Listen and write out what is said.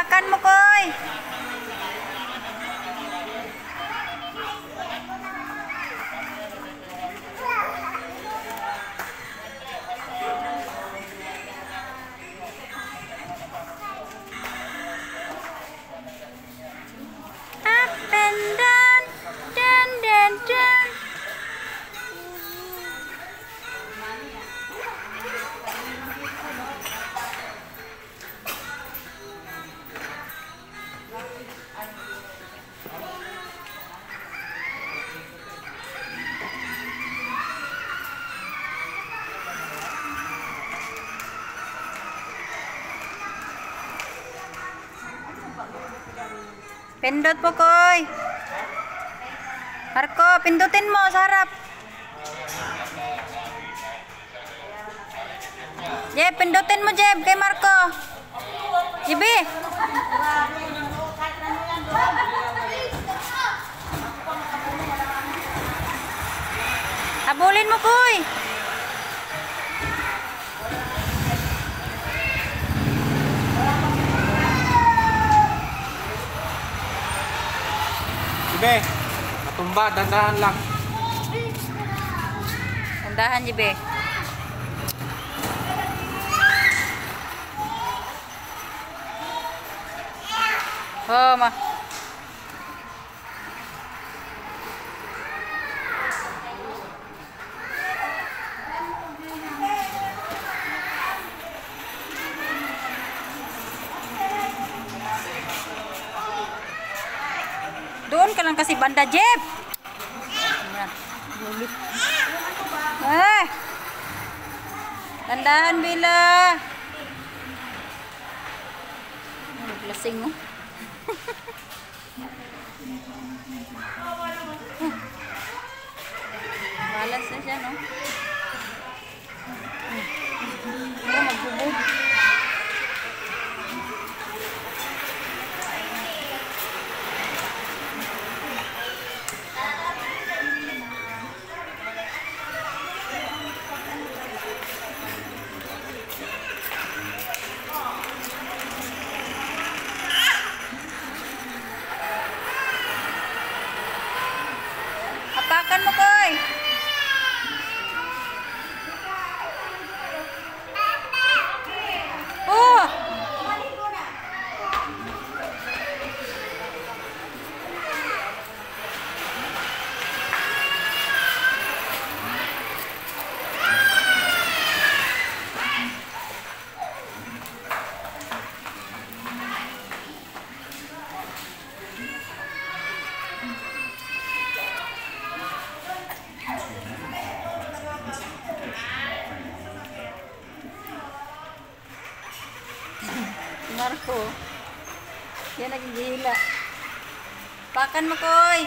makan mo koy Pindot po, Koy. Marco, pindutin mo sa harap. Jeb, pindutin mo, Jeb, kay Marco. Jibi. Habulin mo, Koy. Ibe, matumba, dandahan lang. Tandahan, Jibi. Oh, ma. Doon ka lang kasi banda, Jeb. Eh! Tandahan, Bila. Oh, lasing mo. Balas na siya, no? Oh, magbubog. Marco. Yan nagigila. Pakan mo, Koy!